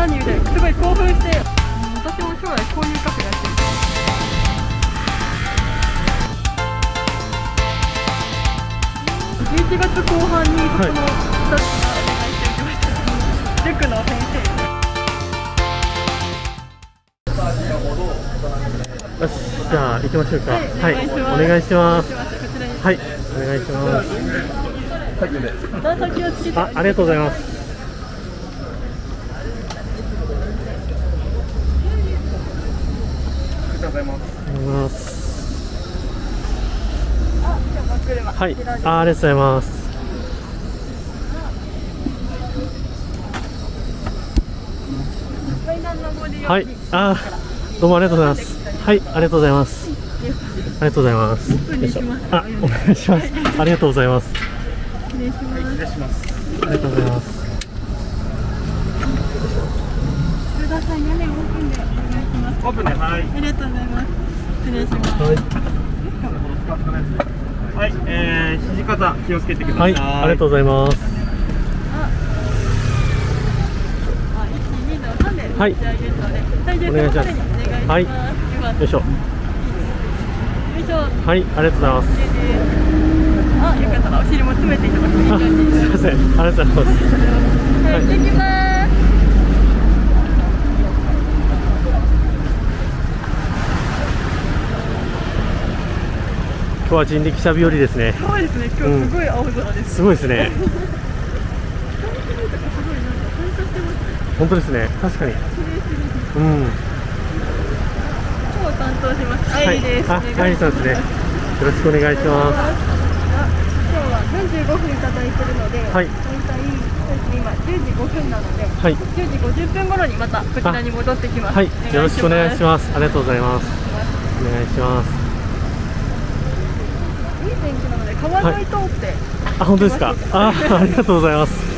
何言うですごい興奮して私も将来こういうカフェやってみたい11月後半にそこの2つがお願いしておきました、塾の先生。よし、じゃあ行きましょうか。はいお願いします。はい、お願いします。あ、ありがとうございます。ありがとうございます。あじゃあ真車はい、あ、ありがとうございます。はい、あ、どうもありがとうございます。はい、ありがとうございます。ありがとうございます。ますあ、お願いします。ありがとうございます。失礼しますありがとうございます。福田さん屋根オープンでお願いしますオープンで、はい。ありがとうございます失礼しますはい、はい、えー、肘肩気をつけてくださ。はいい、ありがとうございます。あ、一二の三ではい持ち上げるので、体重お願いします。はいよよいしょ。いしょ。はい、ありがとうございます。あ、よかったらお尻も詰めていただくといいあ、す感じで す。みません、ありがとうございます。はい、行ってきます。日は人力車日和ですね。そうですね、今日すごい青空です。すごいですごいなんか反射してますね。本当ですね。確かに。うん。今日担当します。アイリです。あ、お願いさんですね。よろしくお願いします。あ今日は45分いただいてるので、はい今10時5分なので、はい10時50分頃にまたこちらに戻ってきます。はい、よろしくお願いしす。ます。ありがとうございます。お願いします。いい天気なので川沿い通って、あ、本当ですか。あ、ありがとうございます。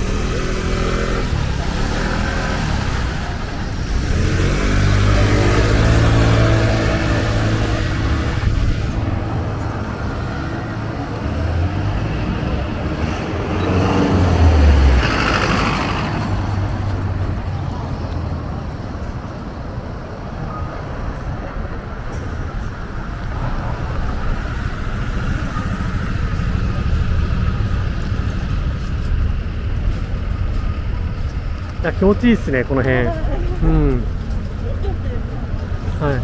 気持ちいいですね、この辺。うん。は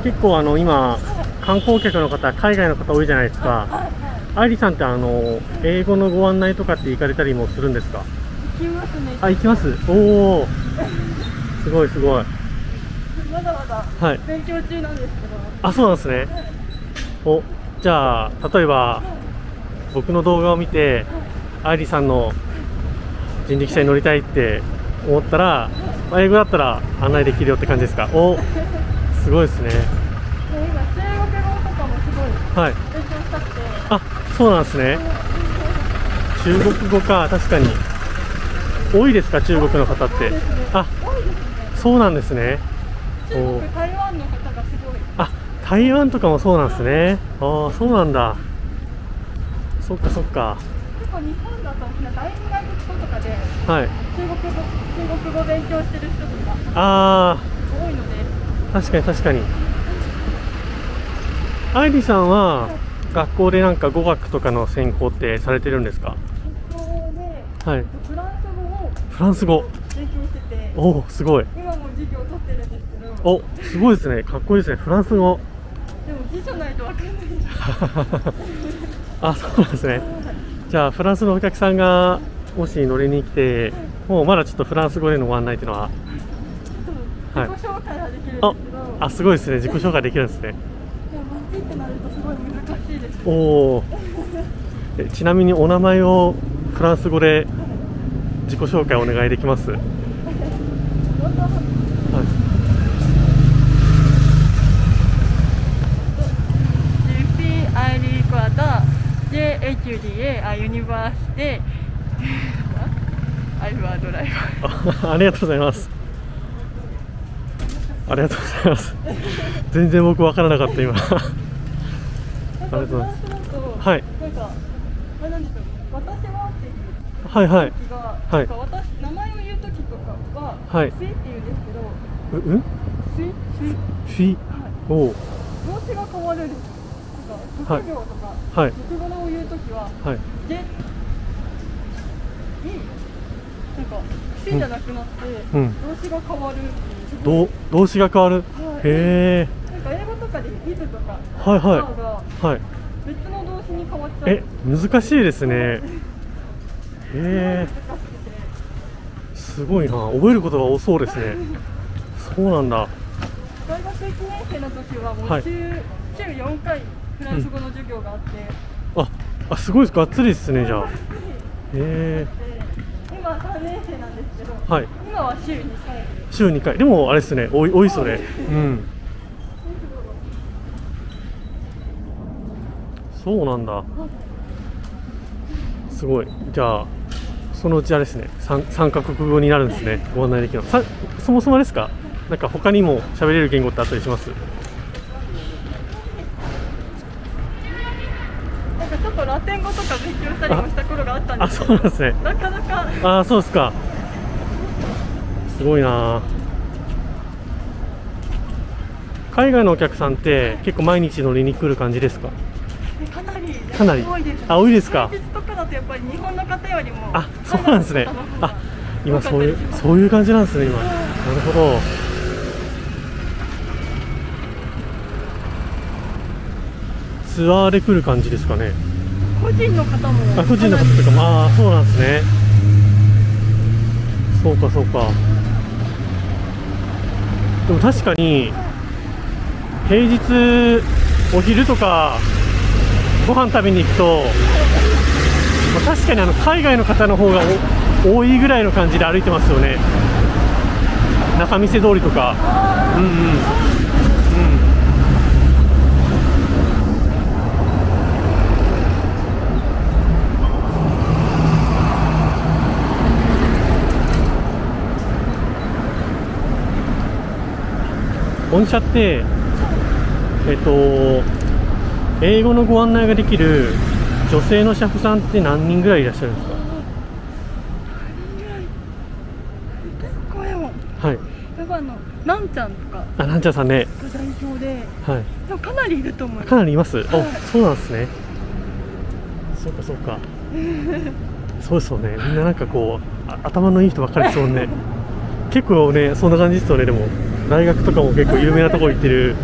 い。結構あの今観光客の方海外の方多いじゃないですか。愛理さんってあの英語のご案内とかって行かれたりもするんですか？行きますね。あ、行きます？おお。すごいすごい。まだまだはい。勉強中なんですけど、あ、そうなんですね。お、じゃあ例えば僕の動画を見て愛理さんの人力車に乗りたいって思ったら、まあ英語だったら案内できるよって感じですか？お、すごいですね。で今中国語とかもすごいはい。勉強したくて、あ、そうなんですね。中国語か、確かに。多いですか、中国の方って？あ。そうなんですね。中国台湾の方がすごい。あ、台湾とかもそうなんですね。ああ、そうなんだ。そっかそっか。日本だとなんか第二外国語とかではい。中国語中国語勉強してる人とかあ多いので、あ、確かに確かに。愛理さんは学校でなんか語学とかの専攻ってされてるんですか？学校ではい。フランス語をフランス語。勉強してて、おお、すごい。今も授業を取ってるんですけど、お、すごいですね。かっこいいですね。フランス語。でも辞書ないとわかんない。あ、そうなんですね。じゃあフランスのお客さんがもし乗りに来て、もうまだちょっとフランス語でのご案内っていうのは、はい自己紹介はできるんですけあど、、あすごいですね。自己紹介できるんですね。でも街ってなるとすごい難しいです。おお。えちなみにお名前をフランス語で自己紹介お願いできます？はい。Je suis Aileen Quata, j'ai étudié à l'université Alpha Driver. あ ありがとうございます。ありがとうございます。全然僕わからなかった今。ありがとうございますはい。なんか、あれなんですよ、私はっていうはいはい。はい。私名前を言う時とかは「はい水」って言うんですけどううん「水」水フィおお動詞が変わる。んですか職業とか、はい俗語を言う時ははい「で」になんか「し」じゃなくなって、うん。動詞が変わるっていう。どう動詞が変わる？はい。へなんか英語とかで「is」とか「はいはい。are」がえはい。別の動詞に変わっちゃう。え難しいですね。へえ。すごいな覚えることが多そうですね。そうなんだ。大学1年生の時はもう週,、はい。週4回フランス語の授業があって、ああすごいです。がっつりですねじゃあ。へえで今3年生なんですけど、はい。今は週2回。週2回。でもあれですね。多い多いですよねうん。そうなんだ。すごい。じゃあそのうちあれですね。3, 三カ国語になるんですね。ご案内できるの。さそもそもですか？なんか他にも喋れる言語ってあったりしますなんかちょっとラテン語とか勉強したりもした頃があったんあですそうなんですね。なかなかああそうですか。すごいな。海外のお客さんって結構毎日乗りに来る感じですか？かなりかなり。多いです。あ多いですか？平日とかだとやっぱり日本の方よりも。あそうなんですね。あ今そういうそういう感じなんですね今。なるほど。ツアーで来る感じですかね。個人の方もあ個人の方とかもああそうなんですね。そうかそうか。でも確かに平日お昼とかご飯食べに行くと、まあ、確かにあの海外の方の方がお多いぐらいの感じで歩いてますよね。仲見世通りとか。うんうん御社ってえっと英語のご案内ができる女性の車夫さんって何人ぐらいいらっしゃるんですか？はい。やっぱあのなんちゃんとかあなんちゃんさんね。が代表ではい。でもかなりいると思います。かなりいます、おはい。そうなんですね。そうかそうか。そうですよね。みんななんかこうあ頭のいい人ばっかりですもんね。結構ねそんな感じですよねでも大学とかも結構有名なとこ行ってる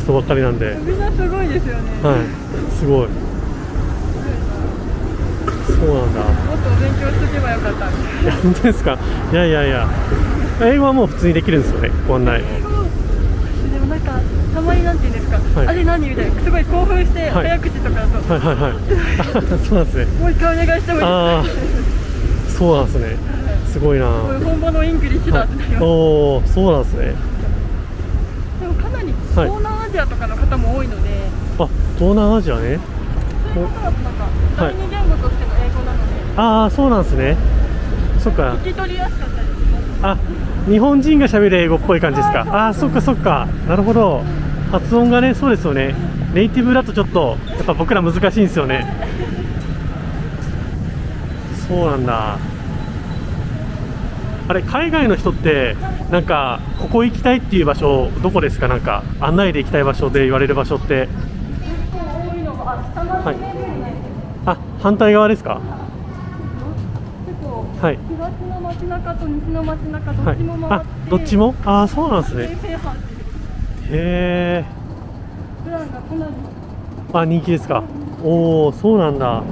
人ばっかりなんで。みんなすごいですよね、はい。すごい。そうなんだ。もっとお勉強しとけばよかった。いや本当ですか？いやいやいや。英語はもう普通にできるんですよね。ご案内でもなんかたまになんて言うんですか、はい。あれ何？みたいな。すごい興奮してはい。早口とか。だと、はいはいはい。あそうなんですね。もう一回お願いしてもいいああそうなんですね。すごいな。本場の English だってなります、おおそうなんですねはい。東南アジアとかの方も多いので、あ東南アジアね。そういう方だとなんか第二言語としての英語なので、ああそうなんですね。そっか。聞き取りやすかったりします。あ日本人が喋る英語っぽい感じですか。ああーそっかそっか。なるほど。発音がねそうですよね。ネイティブだとちょっとやっぱ僕ら難しいんですよね。そうなんだあれ海外の人ってなんかここ行きたいっていう場所どこですか？なんか案内で行きたい場所で言われる場所って。い。あ反対側ですか？はい。東の街中と西の街中どはいっちも回って、あどっちも？ああそうなんですね。へえプランがかなりあ人気ですか？おおそうなんだ。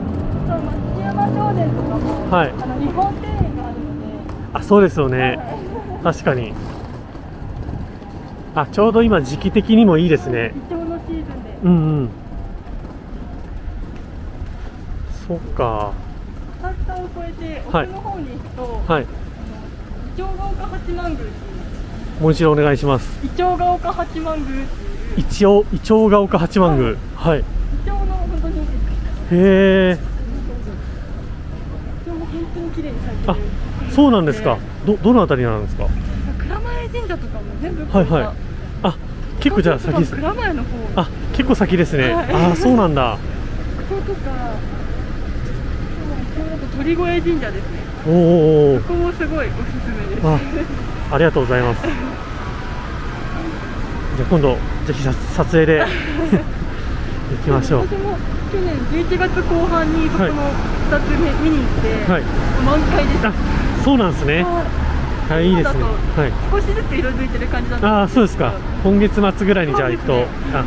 町山商店とかも、はい。あの日本庭園があそうですよね。確かに。あちょうど今時期的にもいいですね。イチョウのシーズンで。うんうん。そっか。浅草を越えてはい。奥の方に行くと、はい。イチョウが丘八幡宮もう一度お願いします。イチョウが丘八幡宮丘八幡宮。はい。イチョウの本当にイへえ本当に綺麗に咲いてあるそうなんですか。どどのあたりなんですか。蔵前神社とかも全部はいはい。あ結構じゃあ先です。蔵前の方。あ結構先ですね。はい。あそうなんだ。こことか鳥越神社ですね。おー。おここもすごいおすすめです。あありがとうございます。じゃあ今度ぜひさ撮影で。行きましょう。去年11月後半にそこの2つ目見に行って、はい。満開です。あそうなんですね。はいはいいいですね。はい。と少しずつ色づいてる感じああそうですか。今月末ぐらいにじゃあ行くと、ね。あ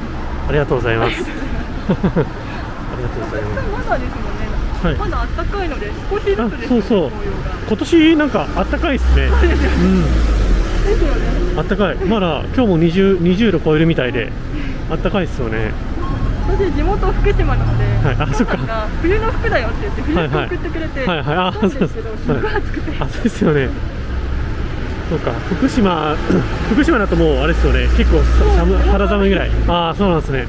ありがとうございます。ありがとうございます。まだですもんね、はい。まだ暖かいので少しずつですあそうそう。今年なんかあったかいですね。そうですようん。ですよね。あったかい。まだ今日も 20, 20度超えるみたいであったかいですよね私地元福島なので、はい。あそっか。冬の服だよって言って冬服はいはい。送ってくれて、はいはい。あ来たんですけどすそう。ごい暑くて、あそうですよね。そうか。福島 福島だともうあれですよね。結構さ寒肌寒いぐらい。ああそうなんですね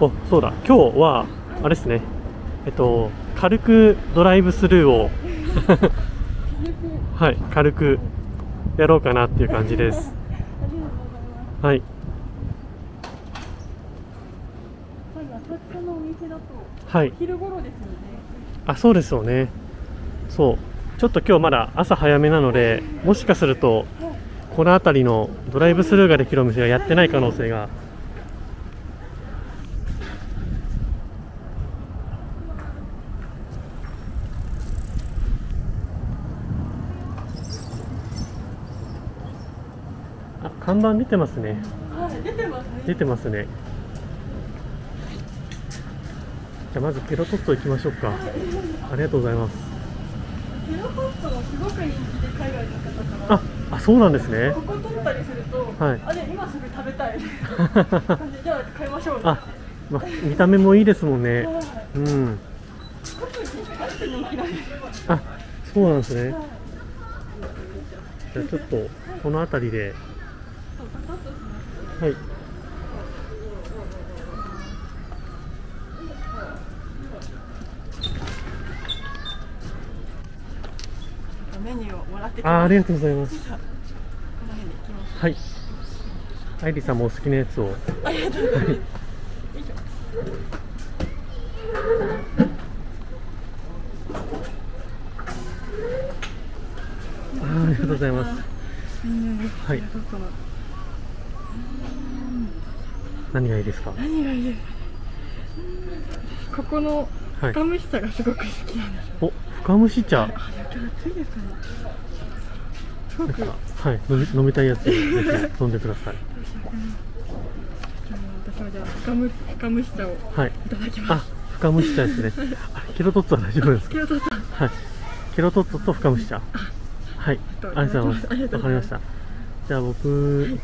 おそうだ。今日はあれですね。えっと軽くドライブスルーを。はい軽くやろうかなっていう感じです。はい。はい。昼頃ですよね。あそうですよね。そう。ちょっと今日まだ朝早めなのでもしかするとこの辺りのドライブスルーができるお店がやってない可能性があ看板出てますね。はい出てますね。出てますね。じゃあまずケロトッツォ行きましょうか。ありがとうございます。ケロトもすごく人気で海外の方から。ああそうなんですね。ここ取ったりすると、はい。あれ今すぐ食べたい。感 じじゃあ買いましょう。あ、ま、見た目もいいですもんね。うん。あそうなんですね。じゃあちょっとこの辺りでそうパタッとしますはい。メニューをもらってきあありがとうございます。はい。愛理さんもお好きなやつを。ありがとうございます。よいしありがとうございます。はい何がいいですか？何がいいですか？ね。ここのはい深蒸し茶がすごく好きなんですよ。お深蒸し茶あ、いですかね。すごく。はい飲み飲みたいやつぜひ飲んでください私はじゃあ深蒸し深蒸し茶をはいいただきまあす。深蒸し茶ですね ケロトッツォは大丈夫ですか？キロトさん。はい。ケロトッツォと深蒸し茶。はい。とありがとうございます。わかりまし。た。じゃあ僕、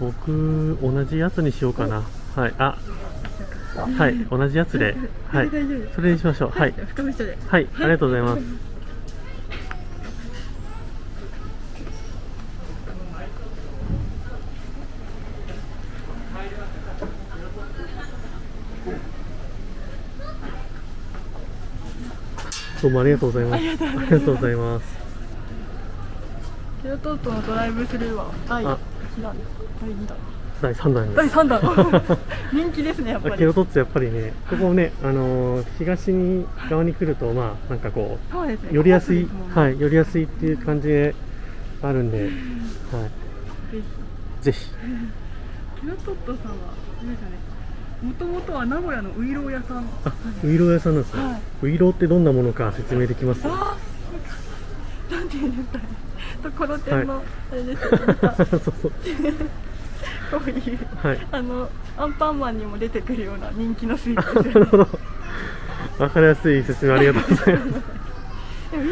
僕同じやつにしようかな。はい。あ、はい。同じやつで、はい。それにしましょう。はい。はい。ありがとうございます。どうもありがとうございます。ありがとうございます。ケロトートのドライブスルーは第あ1弾ですか？第2弾。第3弾。第3弾。人気ですねやっぱり。ケロトッツォやっぱりね、ここね、あのー東に側に来ると、まあ、なんかこそうですね。う、寄りやすい、ははい、寄りやすいっていう感じであるんで、はい、ぜひ、ケロトットさんはもともとは名古屋のウイロー屋さん。あ、ウイロー屋さんなんですね。はい。ウイローってどんなものか説明できます？あーなんていうんですかねと ころてんの、あれですよねそうそう。こういうはい。あのアンパンマンにも出てくるような人気のスイあーツ。わかりやすい説明ありがとうございます。でもウイローウイ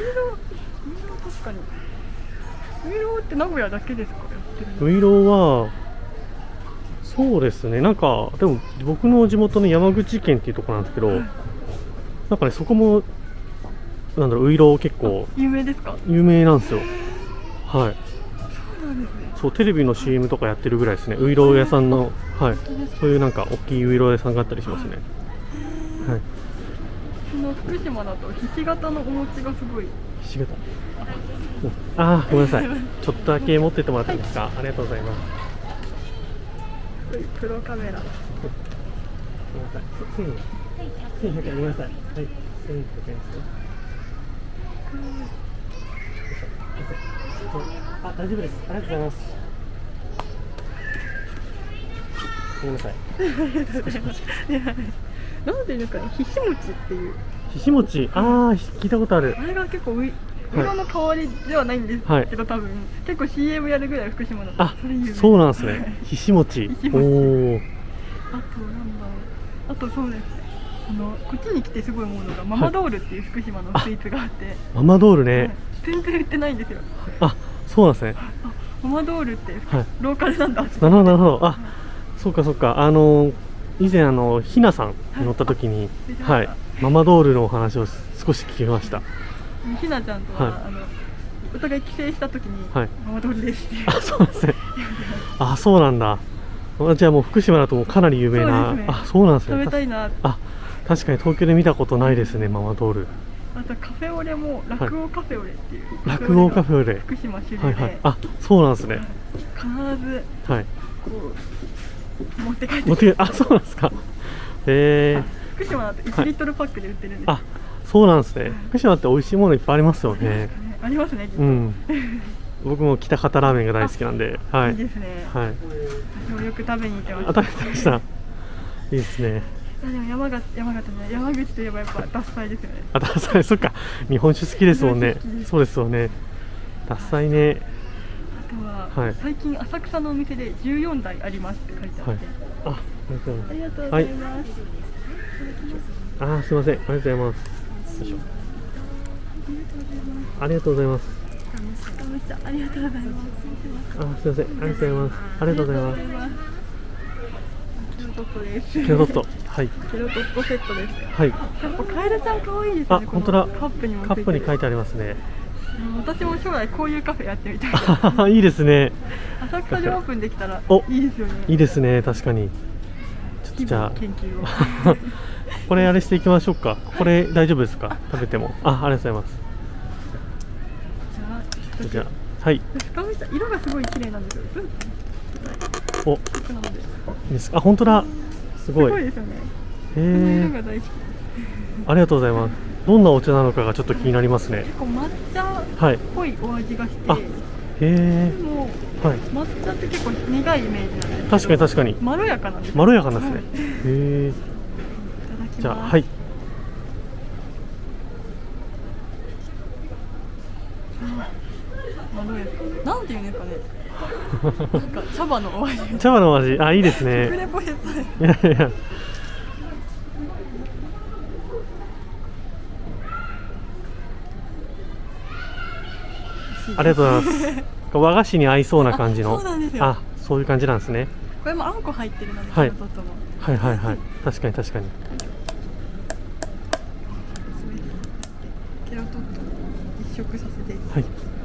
ロー確かにウイローって名古屋だけですかウイローは、そうですね、なんか、でも僕の地元の山口県っていうところなんですけど、なんかね、そこも、なんだろう、ウイロー結構有名ですか？有名なんですよ。はい。そうテレビの CM とかやってるぐらいですね。ウイロー屋さんのはい。そういうなんか大きいウイロー屋さんがあったりしますね。はい。その福島だとひし形のお餅がすごい。ひし形。あーごめんなさい。ちょっとだけ持ってってもらっていいですか、ありがとうございます。プロカメラ。ごめんなさい。千円。1100円ごめんなさい。はい。千円100円ですねあ、大丈夫です。ありがとうございます。ごめんなさい。なんていうんですかねひし餅っていうひし餅、ああ、聞いたことあるあ。れが結構ウイウイロの代わりではないんですはいけど、多分結構 CM やるぐらい福島だとあそうなんですね。ひし餅ひし。餅おお。あとなんだろうあとそうですねあのこっちに来てすごい思うのがママドールっていう福島のスイーツがあって、ママドールはいね。全然売ってないんですよあ、そうなんですね。あママドールってはい。ローカルなんだなるほど、なるほど。あ、そうか、そうか。あの、以前、あの、ひなさんに乗った時に、ははいい。ママドールのお話を少し聞きました。ひなちゃんとは、はいあのお互い帰省した時に、はいママドールですあ、そうなんですね。あ、そうなんだ。あじゃあもう福島だともうかなり有名な。ねあ、そうなんです食べね。たいなあ、確かに東京で見たことないですね、ママドール。あとカフェオレも落語カフェオレっていう、落語カフェオレ。福島主流で、はいはい。あ、そうなんですね。必ずはい。こう持って帰って持ってあ、そうなんですか。へえ。福島だと1リットルパックで売ってるんです、あ、そうなんですね。福島って美味しいものいっぱいありますよね。ありますねうん。僕も北方ラーメンが大好きなんで、はいい。いですね、はい。私もよく食べに行ってまあ、す食べてました。いいですね。あでも山形山形ね山口といえばやっぱ獺祭ですよねあ、ダサい、そっか。日本酒好きですもんねそうですよね。ダサいね。あとは、はい最近浅草のお店で14台ありますって書いてあはいって、。あ、ありがとうごあざいりがとうございます、ます。あー、すみません。ありがとうございます。よいありがとうございます。ありがとうございますあー、すみません。ありがとうございます。ありがとうございます。トットですケロトット。はい。ケロトットセットですはい。やっぱカエルちゃん可愛いですねあ、本当だ。カップにカップに書いてありますね。うん私も将来こういうカフェやってみたい いいですね。浅草でオープンできたらおいいですよねいいですね。確かに。ちょっと気じゃあ分。研究を これあれしていきましょうか。これ大丈夫ですか？食べても。あ、ありがとうございます。じゃあじゃあ、はい。深見さん色がすごい綺麗なんですよお、ですか？あ、本当だ。すすごい。へごいですよねこの色え。ありがとうございます。どんなお茶なのかがちょっと気になりますね。結構抹茶っはい。ぽいお味がしてあへえ。でもはい。抹茶って結構苦いイメージなんです確かに確かに。まろやかなんですよまろやかなんですね。はいへえ。じゃあ、はい。茶葉のお味茶葉の味、あ、いいです食ね。いやいや。ありがとうございます。和菓子に合いそうな感じの。あそういう感じなんですね。これもあんこ入ってるので、はいはいはいはい。確かに確かに。ケロトット一食させてはい。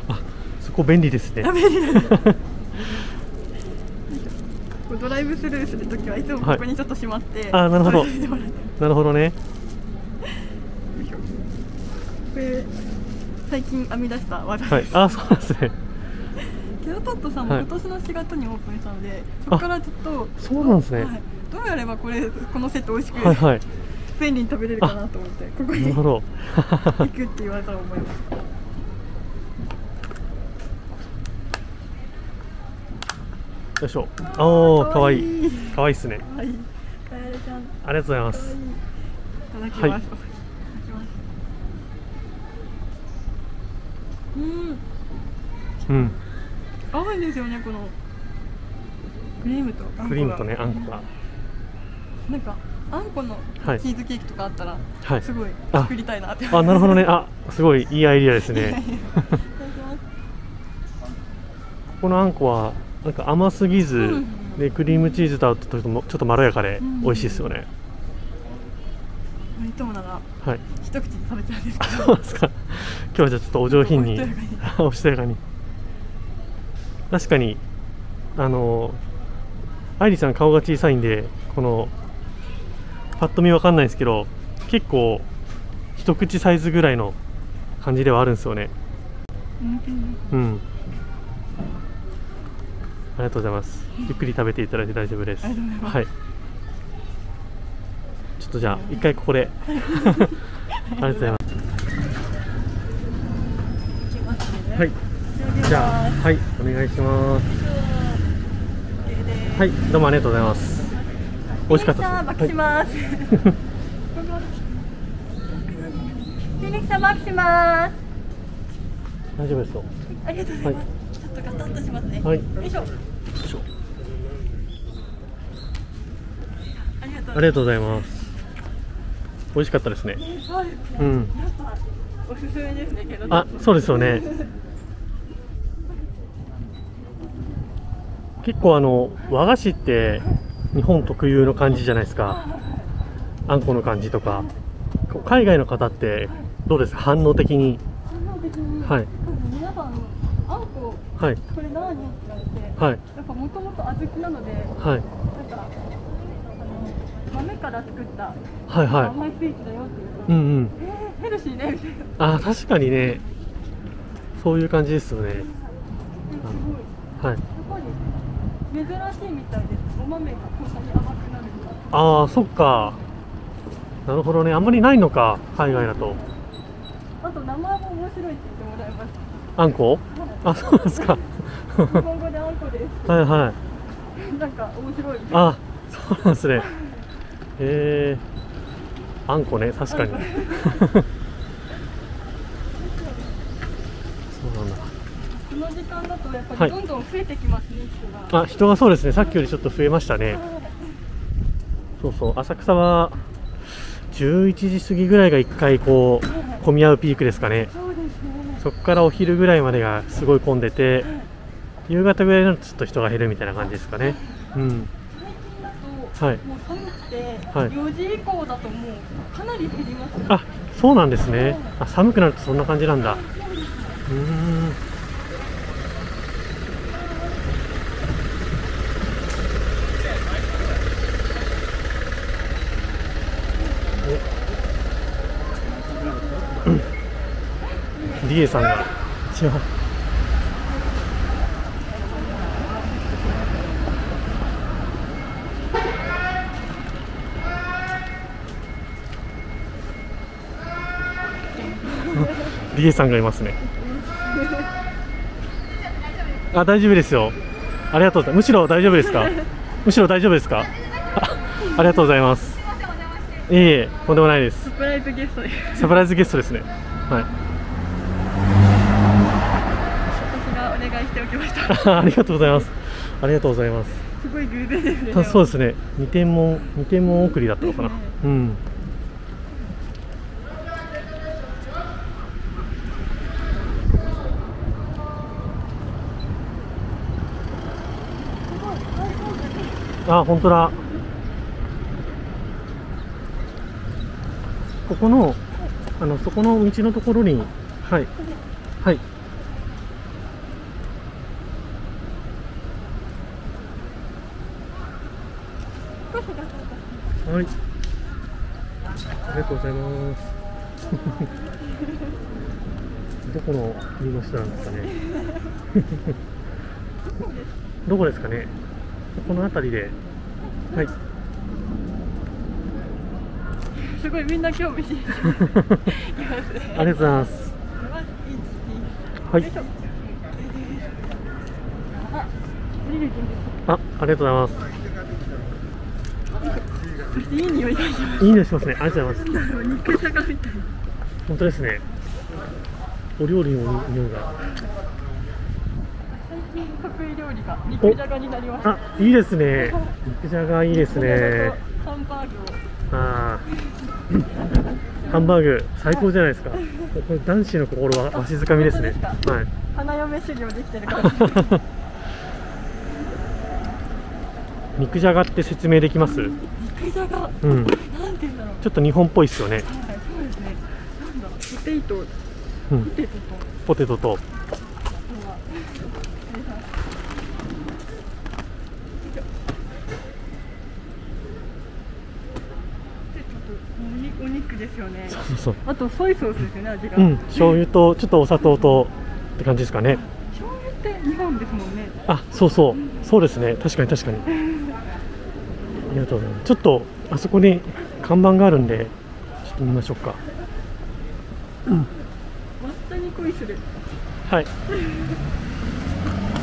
あ、そこ便利ですね。食べれるこうドライブスルーするときはいつもここにちょっとしまって、あなるほど なるほどね。これ最近編み出した技です、はい。あ、そうなんですね。ケロトットさんもはい今年の4月にオープンしたので、そこからちょっとそうなんですね。はい、どうやればこれこのセット美味しく、はいはい。便利に食べれるかなと思ってここになるほど。行くっていう技を思いましたよいしょ。おー、かわいい。いかわいいですね。かわいいカエルちゃんありがとうございます。いただきます、はいうんうん。合うんですよねこのクリームとあんこがクリームとね、あんこが。なんかあんこのはいチーズケーキとかあったら、はいすごいあ作りたいなってあ、なるほどね。あ、すごいいいアイディアですね。いただきますこのあんこはなんか甘すぎず、うんでクリームチーズと合うとちょっとまろやかでうん美味しいですよね。いつもならはい。一口で食べちゃうんですあ、けどそうですか。今日はじゃあちょっとお上品に おしとやかに。確かにあの愛理さん顔が小さいんでこのパッと見わかんないんですけど結構一口サイズぐらいの感じではあるんですよねうんありがとうございます。ゆっくり食べていただいて大丈夫です。はい。ちょっとじゃあ一回ここで。ありがとうございます。はい。じゃあはいお願いします。はいどうもありがとうございます。美味しかったです。バックします。フィニックさんバックします。大丈夫ですよ。ありがとうございます。ちょっとガタッとしますね。はいよいしょ。よいしょありがとうございます美味しかったですねそうですね。うんおすすめですね。けど。あそうですよね結構あの和菓子って日本特有の感じじゃないですかあんこの感じとか海外の方ってどうですか？反応的に反応的に。はい皆さんはい。これ何って言われて。はい。もともと小豆なので、はい。なんかあの豆から作ったはいは甘いスイーツだよって言うと、いうんうん。えー、ヘルシーねみたいな。あ確かにね。そういう感じですよね。すごい。はい。やっぱり珍しいみたいです。お豆がこんなに甘くなる。ああそっか。なるほどね。あんまりないのか海外だと。あと名前も面白いって言ってもらいましあんこ？あそうですか。た。日本語であんこです。はいはい。なんか面白い。あそうなんですね。へえあんこね確かに。そうなんだ。この時間だとやっぱはい。りどんどん増えてきますね、人が。あ人がそうですね。さっきよりちょっと増えましたね。そうそう。浅草は11時過ぎぐらいが1回こう混み合うピークですかね。そうですね。そこからお昼ぐらいまでがすごい混んでて夕方ぐらいになるとちょっと人が減るみたいな感じですかね。うん。最近だと、はいもう寒くて、はい。4時以降だともうかなり減りますね。あそうなんですね。あ寒くなるとそんな感じなんだ。うーんおリエさんが違うリエさんがいますね。あ、大丈夫ですよ。ありがとうございます。むしろ大丈夫ですか？むしろ大丈夫ですか？あありがとうございます。いえいえ、とんでもないですサ。プライズゲストです。サプライズゲストですね。はい。私がお願いしておきました。あ ありがとうございます。ありがとうございます。すごい偶然ですね。たそうですね。二点門、二点門送りだったのかな。うん。あ、本当だ。ここの、あの、そこの道のところに、はい。はい。はい。ありがとうございます。どこの国の人なんですかね。どこですかね。この辺りで。はい。すごいみんな興味。ありがとうございます。はい。あ、ありがとうございます。そしていい匂いがします。いい匂いしますね。ありがとうございます。じゃがみたいな。本当ですね。お料理の匂いが。最近得意料理が肉じゃがになりました。あ、いいですね。肉じゃがいいですね。ハンバーグを。あーハンバーグ最高じゃないですか。これ男子の心はわしづかみですね。はい。花嫁修行できてるから。肉じゃがって説明できます？作りが、うん、なんてうんだろう。ちょっと日本っぽいですよね、はい、そうですね。なんだポテト、うん、ポテトと。ポテトと。ですよね。そうそうそう。あとソイソースですよね、味が。うん、醤油とちょっとお砂糖とって感じですかね。醤油って日本ですもんね。あ、そうそう、そうですね、確かに確かに。ありがとうございます。ちょっとあそこに看板があるんでちょっと見ましょうか。抹茶に恋する。はい。す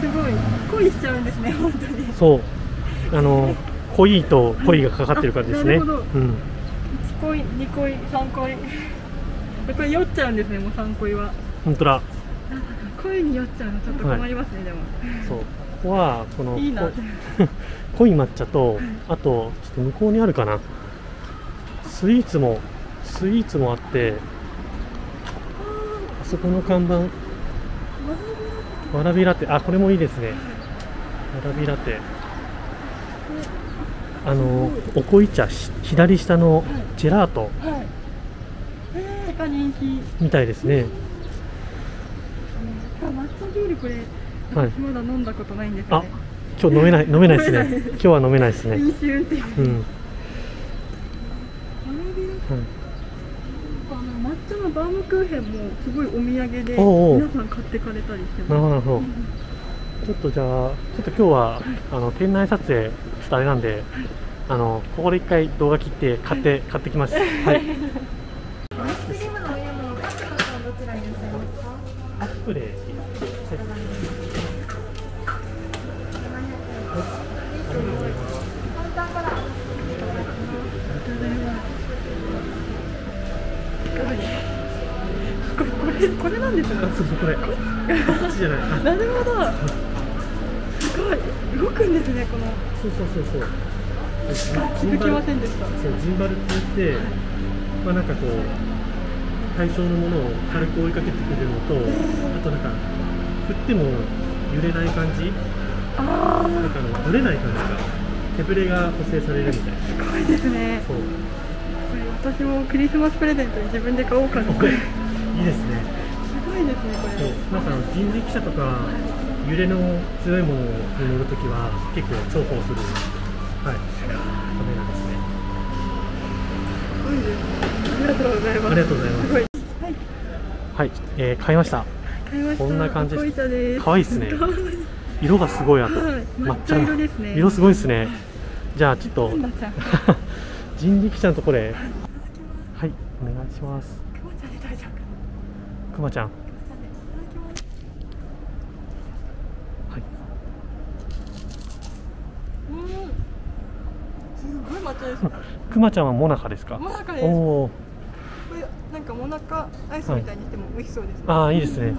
ごい恋しちゃうんですね本当に。そう。あの恋と恋がかかってる感じですね。あなるほど。うん。1恋2恋3恋。これ酔っちゃうんですねもう3恋は。本当だ。恋に酔っちゃうのちょっと困りますね、でも。そう。ここはこのいいな。こ 濃い抹茶とあとちょっと向こうにあるかな。スイーツもスイーツもあってあそこの看板。わらびラテ。あこれもいいですね。わらびラテ。あのお濃茶し左下のジェラート。人気。みたいですね。あ抹茶ビールこれ、はい。私まだ飲んだことないんですよあね今日飲めない 飲めないですね。今日は飲めないですね。飲酒運転うん、バームクーヘンもすごいお土産で皆さん買ってかれたりしてなるほどなまるほど。ちょっとじゃあちょっと今日はあの店内撮影ちょっとあれなんであのここで一回動画切って買って買ってきます。はい。アイスクリームのおどちらにますか？アップでこれなんですよあそうそうこれ。こっちじゃない。あ なるほど。すごい。動くんですねこの。そうそうそうそう。気づきませんでした。そうジンバルって言ってまあなんかこう対象のものを軽く追いかけてくれるのとあとなんか振っても揺れない感じ？ああなんかあのぶれない感じが手ぶれが補正されるみたいな。すごいですね。そう。これ私もクリスマスプレゼントに自分で買おうかな。いすいですねごいですねこそう。れなんかあの人力車とか揺れの強いものに乗るときは結構重宝するはいカメラですね。すごいです。ありがとうございます。ありがとうございます。はい。はい、えー買いました。買いました。こんな感じ。可愛いですね。色がすごいあと、はい。抹茶色ですね。色すごいですね。じゃあちょっと。人力車のところへはい。お願いします。くまちゃんで大丈夫かくまちゃんくまちゃんでいただきますはいうんすごい抹茶ですくまちゃんはモナカですか？もなかです。おなんかもなかアイスみたいにしても美味しそうですね、ああいいですね。い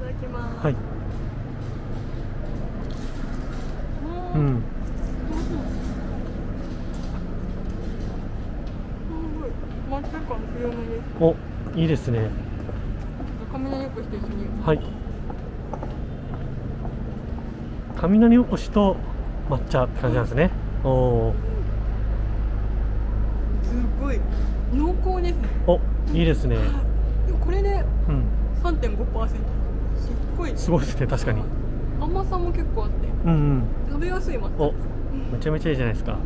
ただきます。はい。ううん。抹茶感強めですおいいですね。雷よくして一緒に。はい。雷おこしと抹茶って感じなんですね。おおすごい濃厚ですね。おいいですね。でもこれでうん。3.5%すっごい。すごいですね確かに。甘さも結構あって。うんうん。食べやすい抹茶。おめちゃめちゃいいじゃないですか。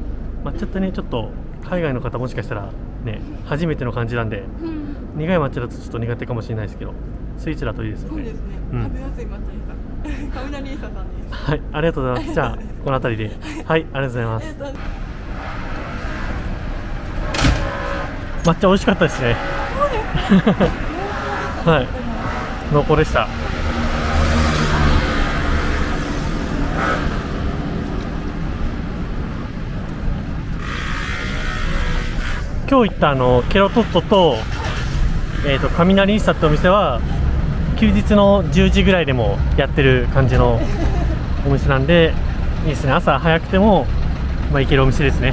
抹茶ってねちょっと海外の方もしかしたらね初めての感じなんでうん。苦い抹茶だとちょっと苦手かもしれないですけどスイーツだといいですよね。そうですね、うん。食べやすい抹茶でした雷イーサさんです。はいありがとうございます。じゃあこの辺りで。はいありがとうございます。抹茶美味しかったですね。はい。濃厚でした。今日行ったあのケロトットと,、えー、と雷イッサってお店は休日の10時ぐらいでもやってる感じの お店なんでいいですね。朝早くても、まあ、行けるお店ですね。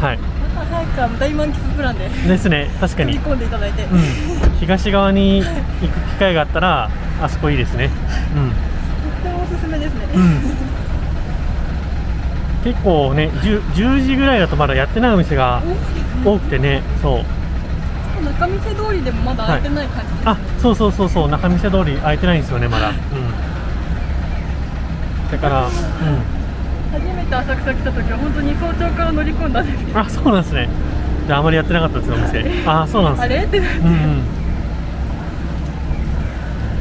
はい。朝早くから大満喫プランでですね。確かに。飛び込んでいただいて、とっうん、東側に行く機会があったらあそこいいですね、てもおすすめですね、うん。うん、結構ね 10, 10時ぐらいだとまだやってないお店が多くてねそう中見世通りでもまだ開いてない感じです、ね。あそうそうそうそう。中見世通り空いてないんですよねまだ、うん、だから、うん、初めて浅草来た時は本当に早朝から乗り込んだんですあそうなんですね。じゃああまりやってなかったですねお店。あそうなんですね。あれ？ってなってうんうん。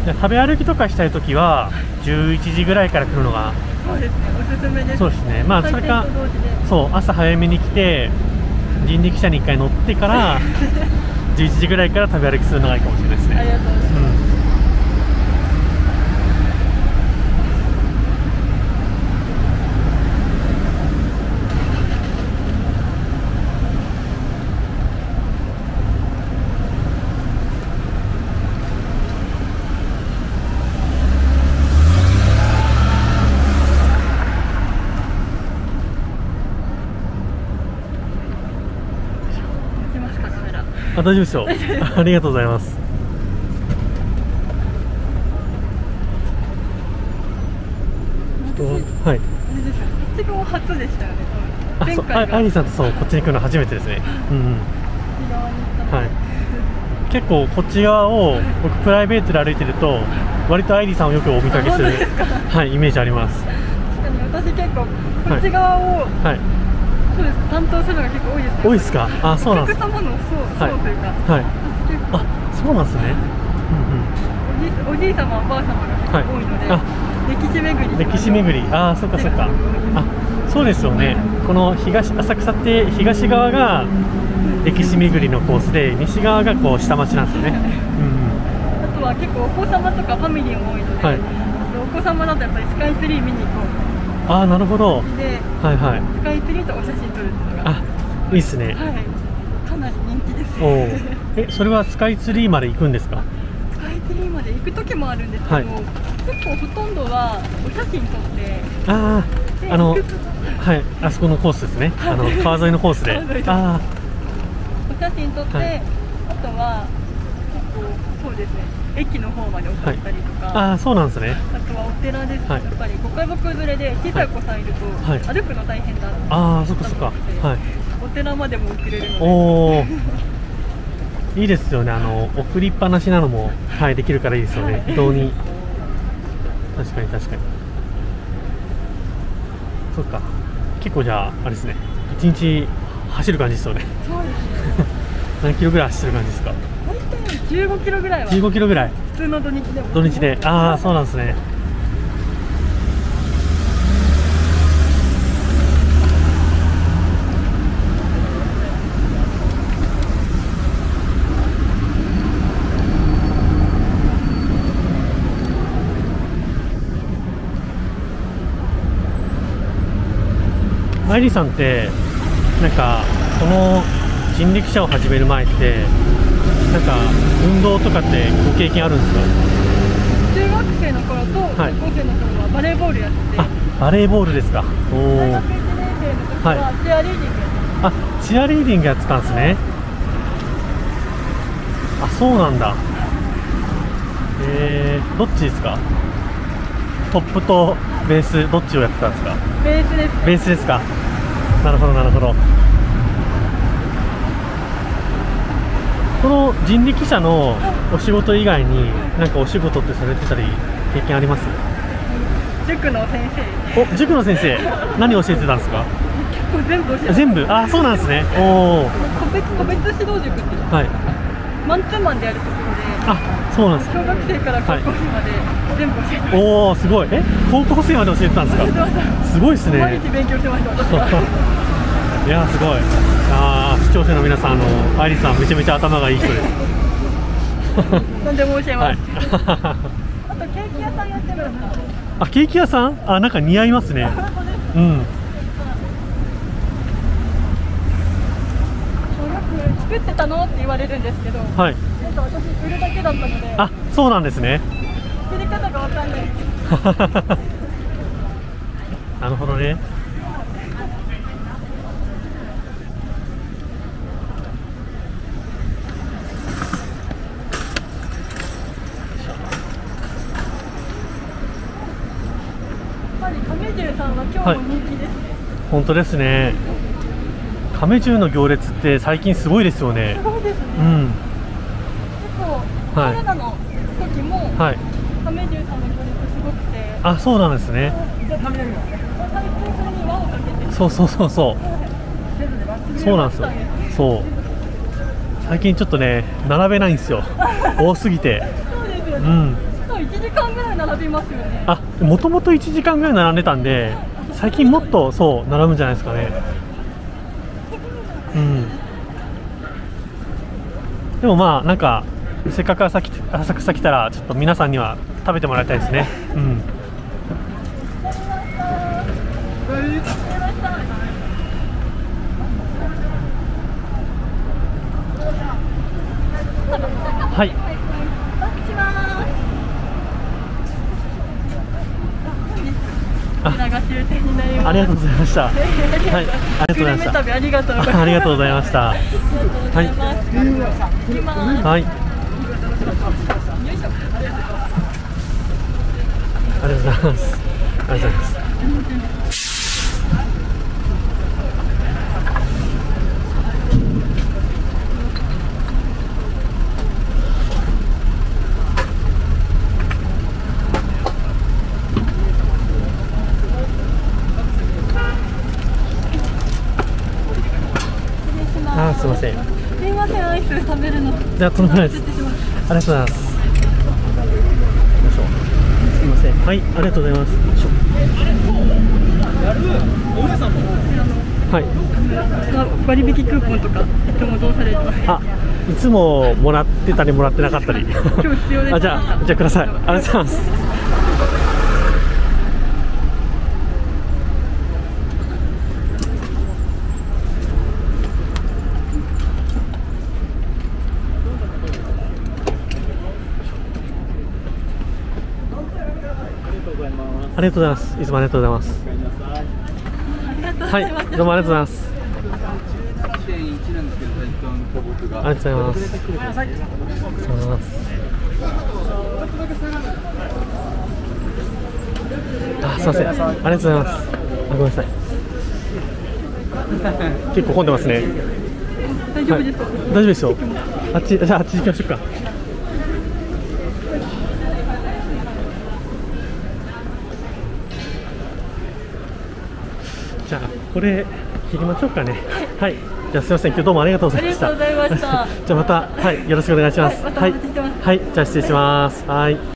食べ歩きとかしたい時は11時ぐらいから来るのがそうですねおすすめです。そうですね。まあそれかそう朝早めに来て人力車に1回乗ってから 11時ぐらいから食べ歩きするのがいいかもしれないですね。ありがとうございますうん持ちますかカメラあ大丈夫ですよ。ありがとうございます。はい。ち側初でしたよねあそう前回が。あアイリーさんとそうこっちに来るの初めてですね。うんはい。結構こっち側を 僕プライベートで歩いてると割とアイリーさんをよくお見かけするはいイメージあります。確かに私結構こっち側を、はいそうです。担当するのが結構多いですね。多いですか？あそうなんです。お客様のそう、はいそうというか。はい。あそうなんですね。うんうんおじいおじい様おばあ様が結構多いので、はい歴史巡り歴史巡り。ああそっかそっか。あそうですよね。この東浅草って東側が歴史巡りのコースで西側がこう下町なんですよね。うんあとは結構お子様とかファミリーも多いので、はい。お子様だとやっぱりスカイツリー見に行こうんああなるほど。はいはい。スカイツリーとお写真撮るっていうのが。あいいっすね。はい。かなり人気です。おおえそれはスカイツリーまで行くんですか？スカイツリーまで行く時もあるんですけど、はい。結構ほとんどはお写真撮って。あでああのはい。あそこのコースですね。あの川沿いのコースで。川沿いの。あお写真撮って、はい。あとは結構そうですね駅の方まで送ったりとか、あああそうなんですね。あとはお寺です、はい。やっぱりご家族連れで小さいお子さんいると、はい。歩くの大変だああそっかそっか。はい。お寺までも送れるので。おお いいですよね。あの送りっぱなしなのもはいできるからいいですよね。はい。移動に。確かに確かに。そっか。結構じゃああれですね。一日走る感じですよね。そうですね。何キロぐらい走ってる感じですか？15キロぐらいは15キロぐらい。普通の土日でも。土日で。ああそうなんですね。アイリーさんってなんかこの人力車を始める前ってなんか運動とかってご経験あるんですか？中学生の頃とはい。高校生の頃はバレーボールやってて、あバレーボールですか？おお大学1年生の時はチアリーディングやってあチアリーディングやってたんですね。あそうなんだ。えー、どっちですか？トップとベースどっちをやってたんですか？ベースですベースですか？なるほどなるほどこの人力車のお仕事以外に何かお仕事ってされてたり経験あります？塾の先生。お塾の先生。何教えてたんですか？結構全部教えて全部？あそうなんですね。おお個別個別指導塾ってはい。マンツーマンでやるところで。あそうなんです。小学生から高校生まで全部教えてましおおすごい。え高校生まで教えてたんですか？た、すごいですね。毎日勉強してました いやすごい。あー視聴者の皆さんあのアイリスさんめちゃめちゃ頭がいい人です。何でも教えます、はい。あとケーキ屋さんやってるあケーキ屋さん？あなんか似合いますね。うん。よく作ってたの？って言われるんですけど、はい。なんか私売るだけだったので。あそうなんですね。作り方がわかんない。なるほどねやっぱり亀十さんは今日も人気ですね、本当ですね。亀十の行列って最近すごいですよね。すごいですね、うん。結構コはい。ロナの時もはい。亀十さんの行列すごくて、あそうなんですね。そうそうそうそう。そうなんですよ。そう。最近ちょっとね並べないんですよ。多すぎて。そうですよね、うん。そう1時間ぐらい並びますよね。あもともと1時間ぐらい並んでたんで最近もっとそう並ぶんじゃないですかね。うん。でもまあなんかせっかく浅草来たらちょっと皆さんには食べてもらいたいですね。うん。はい。こちらが終点になりますありがとうございました。はい。ありがとうございました。ありがとうございます。あありがとうございました。ありがとうござい。はい。ありがとうございます。ありがとうございます。せん。すいませんアイス食べるのじゃあ、とんでもないです。ありがとうございます。すみません。はい、ありがとうございます。はい。割引クーポンとかいつもどうされてます？あ、いつももらってたりもらってなかったり。今日必要です あ、じゃあ、じゃあください。ありがとうございます。りがとうございます。いつもありがとうございます。はい、どうもありがとうございます。17.1なんですけど、大体の僕が。ありがとうございます。ありがとうございます。あ、すみません。ありがとうございます。あ、ごめんなさい。結構混んでますね。大丈夫ですか、はい、大丈夫ですよ。あっち、じゃあ、あっち行きましょうか。じゃあ、これ切りましょうかね。はい。じゃあ、すみません。今日どうもありがとうございました。ありがとうございました じゃあ、また、はい、よろしくお願いします。はいまはい、じゃあ、失礼します。はい。